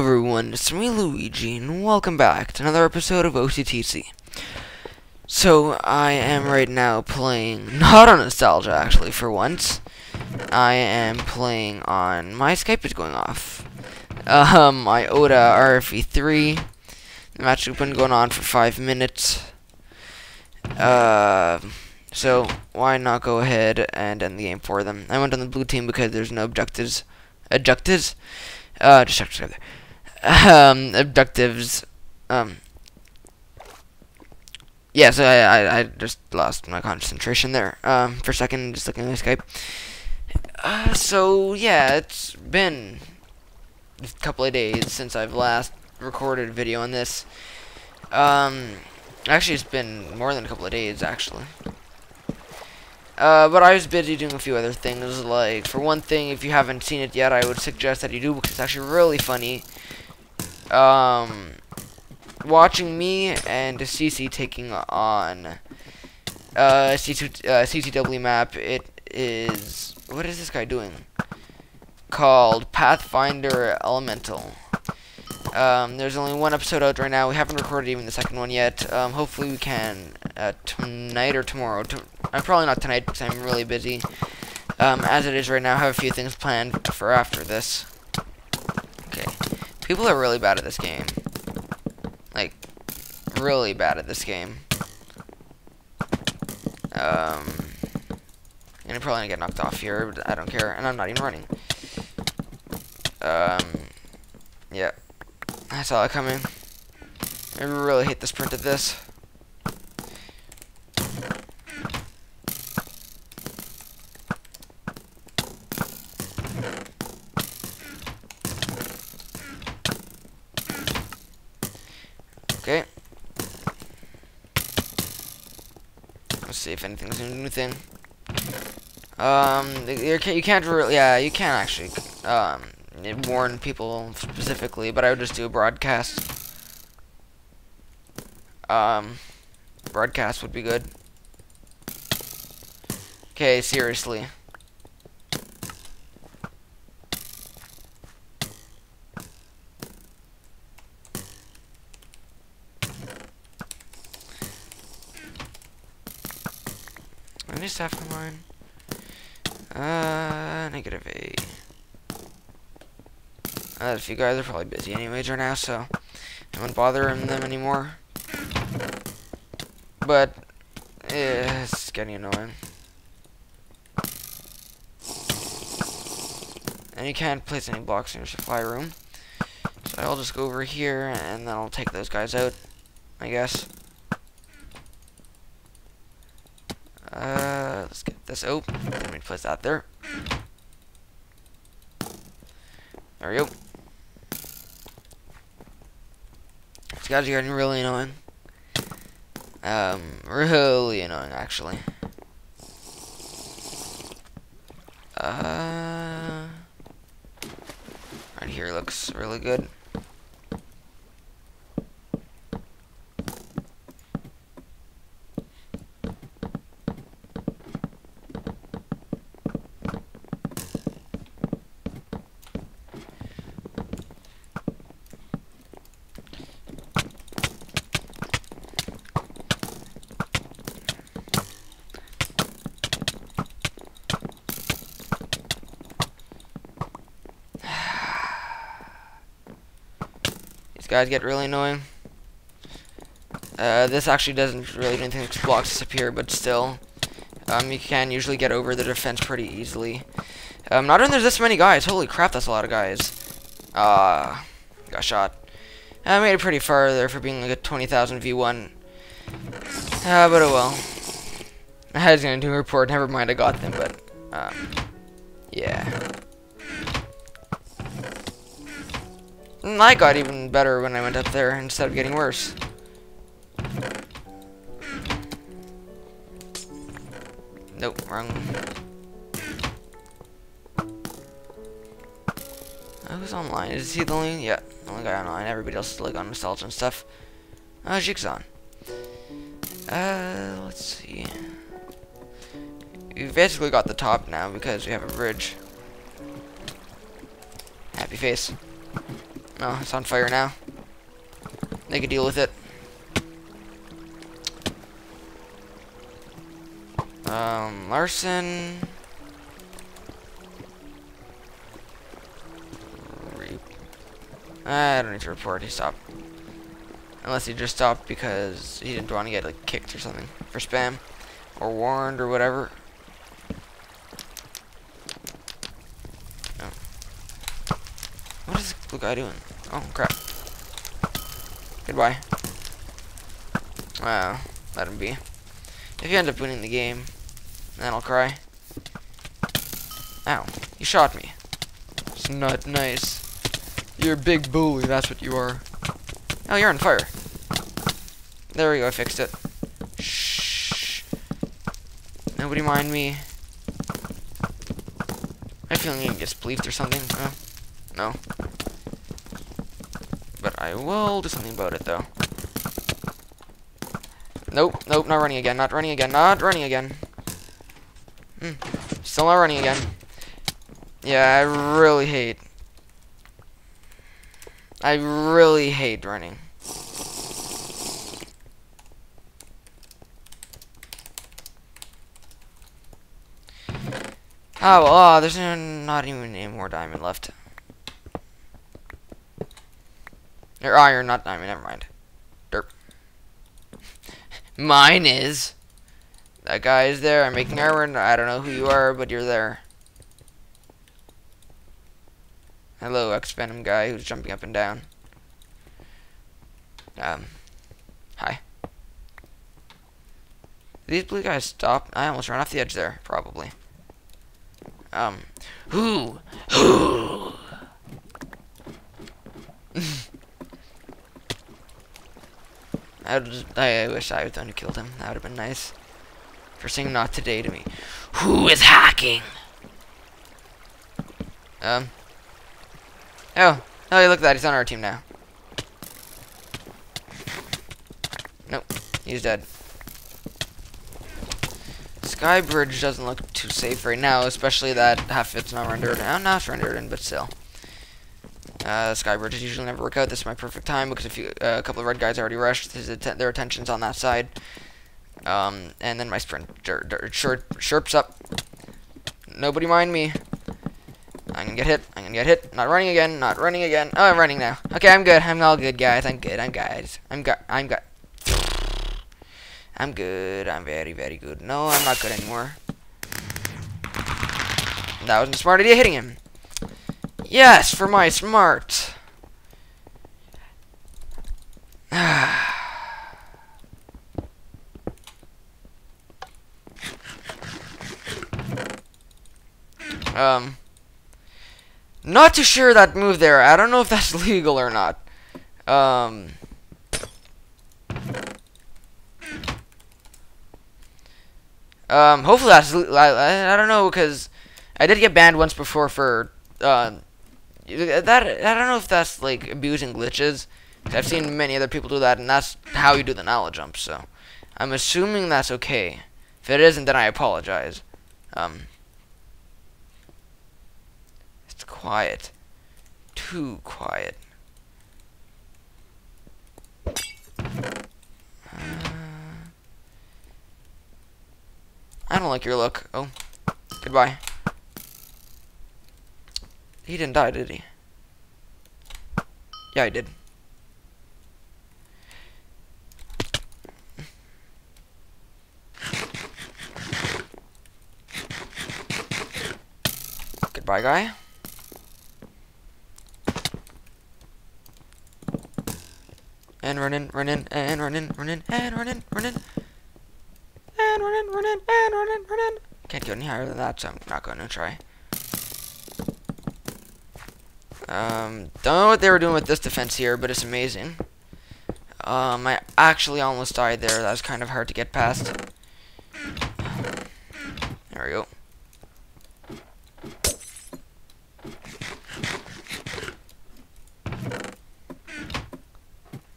everyone, it's me Luigi, and welcome back to another episode of OCTC. So, I am right now playing, not on Nostalgia actually, for once. I am playing on, my Skype is going off. Um, my Oda RFV3. The match has been going on for five minutes. Uh, so, why not go ahead and end the game for them? I went on the blue team because there's no objectives. Objectives? Uh, just check together. Um. Um. Yeah, so I, I, I just lost my concentration there. Um, for a second, just looking at Skype. Uh, so yeah, it's been a couple of days since I've last recorded a video on this. Um, actually, it's been more than a couple of days, actually. Uh, but I was busy doing a few other things, like, for one thing, if you haven't seen it yet, I would suggest that you do, because it's actually really funny. Um, watching me and CC taking on, uh, C2, uh, CTW map, it is, what is this guy doing? Called Pathfinder Elemental. Um, there's only one episode out right now. We haven't recorded even the second one yet. Um, hopefully we can uh, tonight or tomorrow. To I'm probably not tonight because I'm really busy. Um, as it is right now, I have a few things planned for after this. People are really bad at this game. Like, really bad at this game. Um, and I'm probably gonna get knocked off here, but I don't care, and I'm not even running. Um, yeah. I saw it coming. I really hate the sprint of this. Um, you can't really, yeah, you can't actually, um, warn people specifically, but I would just do a broadcast. Um, broadcast would be good. Okay, seriously. Staff combine? Uh, negative eight. Uh, a few guys are probably busy anyways right now, so I won't bother them anymore. But eh, it's getting annoying. And you can't place any blocks in your supply room. So I'll just go over here and then I'll take those guys out, I guess. Uh, let's get this out. Let me place that there. There we go. Guys are getting really annoying. Um, really annoying, actually. Uh, right here looks really good. Guys get really annoying. Uh, this actually doesn't really do anything blocks disappear, but still, um, you can usually get over the defense pretty easily. Um, not even there's this many guys. Holy crap, that's a lot of guys. Ah, uh, got shot. I made it pretty far there for being like a 20,000 V1. Uh, but oh well. I was gonna do a report, never mind, I got them, but, um, yeah. I got even better when I went up there instead of getting worse. Nope, wrong. Oh, who's online? Is he the only? Yeah, only guy online. Everybody else is like on nostalgia and stuff. Uh, Jigsaw. Uh, let's see. We've basically got the top now because we have a bridge. Happy face. Oh, it's on fire now. They could deal with it. Um, Larson. I don't need to report. He stopped. Unless he just stopped because he didn't want to get like kicked or something for spam, or warned or whatever. Oh. What is the guy doing? Oh crap. Goodbye. Wow, let him be. If you end up winning the game, then I'll cry. Ow, you shot me. It's not nice. You're a big bully, that's what you are. Oh, you're on fire. There we go, I fixed it. Shh. Nobody mind me. I feel like he gets bleeped or something. No. I will do something about it, though. Nope, nope, not running again, not running again, not running again. Hmm, still not running again. Yeah, I really hate. I really hate running. Oh, well, oh, there's not even any more diamond left. Or iron, not diamond, never mind. Derp. Mine is. That guy is there. I'm making armor. I don't know who you are, but you're there. Hello, X-Venom guy who's jumping up and down. Um, hi. These blue guys stop? I almost ran off the edge there, probably. Um, who? Who? I, I, wish I was the one who killed him. That would have been nice. For saying not today to me. Who is hacking? Um. Oh. Oh, look at that. He's on our team now. Nope. He's dead. Sky Bridge doesn't look too safe right now, especially that half it's not rendered. Oh, no, it's rendered in, but still. Uh, Sky Bridges usually never work out. This is my perfect time because if you, uh, a couple of red guys already rushed, att their attention's on that side. Um, and then my sprint chirps up. Nobody mind me. I'm gonna get hit. I'm gonna get hit. Not running again. Not running again. Oh, I'm running now. Okay, I'm good. I'm all good, guys. I'm good. I'm guys. I'm good. I'm good. I'm good. I'm very, very good. No, I'm not good anymore. That wasn't a smart idea hitting him. Yes, for my smart. um, not too sure that move there. I don't know if that's legal or not. Um, um, hopefully that's. I, I don't know because I did get banned once before for uh, that I don't know if that's like abusing glitches. I've seen many other people do that, and that's how you do the knowledge jump. So I'm assuming that's okay. If it isn't, then I apologize. Um, it's quiet, too quiet. Uh, I don't like your look. Oh, goodbye. He didn't die, did he? Yeah, he did. Goodbye, guy. And running, running, and running, running, and running, running. And running, running, and running, running. Can't go any higher than that, so I'm not going to try. Um, don't know what they were doing with this defense here, but it's amazing. Um, I actually almost died there. That was kind of hard to get past. There we go.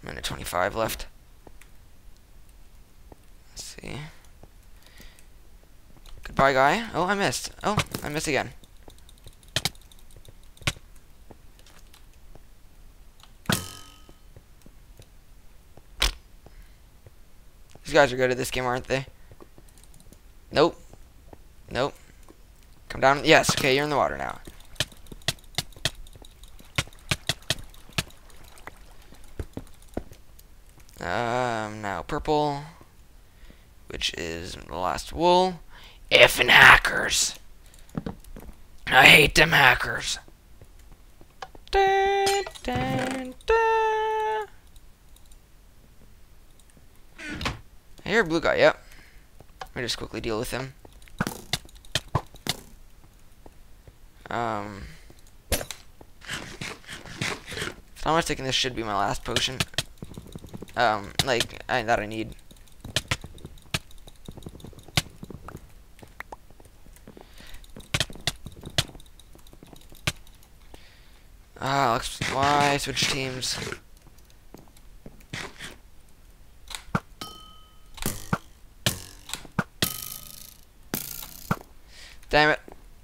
Minute 25 left. Let's see. Goodbye, guy. Oh, I missed. Oh, I missed again. These guys are good at this game, aren't they? Nope. Nope. Come down. Yes, okay, you're in the water now. Um, now purple, which is the last wool. Effing hackers. I hate them hackers. Dun, dun, dun. A blue guy, yep. Let me just quickly deal with him. Um, I'm just thinking this should be my last potion. Um, like, I, that I need. Ah, why switch teams. Damn it.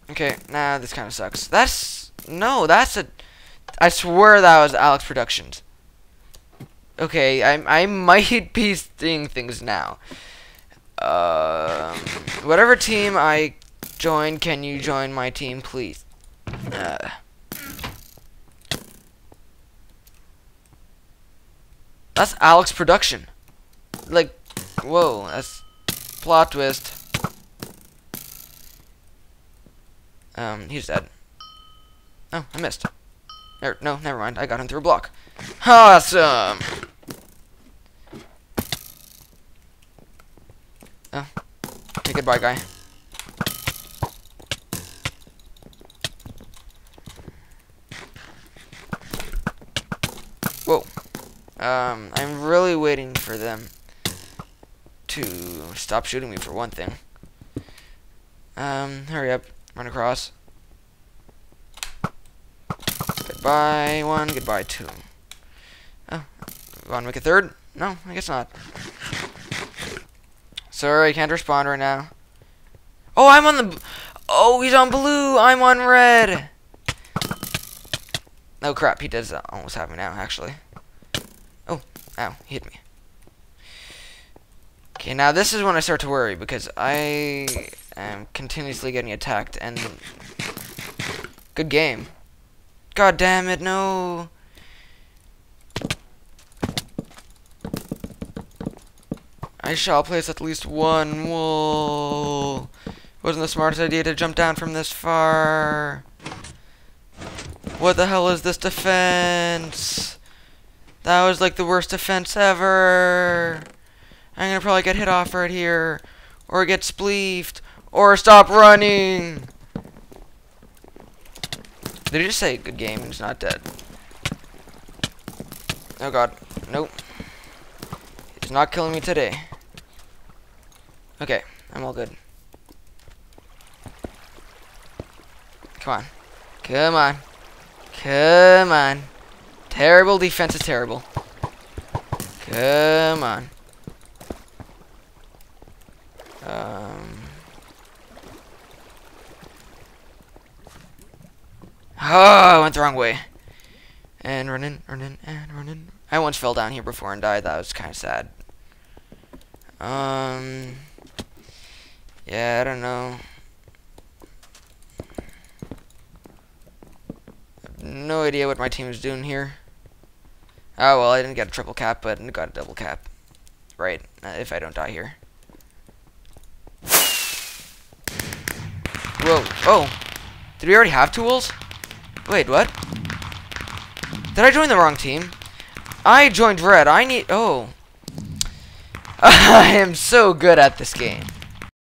Okay, nah, this kind of sucks. That's no, that's a. I swear that was Alex Productions. Okay, I I might be seeing things now. Um, whatever team I join, can you join my team, please? Uh. That's Alex Production. Like, whoa, that's plot twist. Um, he's dead. Oh, I missed. Er, no, never mind. I got him through a block. Awesome! Oh. Hey, goodbye, guy. Whoa. Um, I'm really waiting for them to stop shooting me for one thing. Um, hurry up. Run across. Goodbye, one. Goodbye, two. Oh, want to make a third? No, I guess not. Sorry, I can't respond right now. Oh, I'm on the... Oh, he's on blue. I'm on red. Oh, crap. He does uh, almost have me now, actually. Oh, ow, he hit me. Okay, now this is when I start to worry because I am continuously getting attacked and good game. God damn it, no. I shall place at least one wool. Wasn't the smartest idea to jump down from this far. What the hell is this defense? That was like the worst defense ever. I'm gonna probably get hit off right here. Or get spleefed. Or stop running. Did he just say good game and he's not dead? Oh god. Nope. He's not killing me today. Okay, I'm all good. Come on. Come on. Come on. Terrible defense is terrible. Come on. Um. Oh, I went the wrong way. And running, running, and running. I once fell down here before and died. That was kind of sad. Um. Yeah, I don't know. no idea what my team is doing here. Oh, well, I didn't get a triple cap, but I got a double cap. Right, uh, if I don't die here. Whoa. Oh. Did we already have tools? Wait, what? Did I join the wrong team? I joined red. I need... Oh. I am so good at this game.